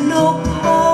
no part.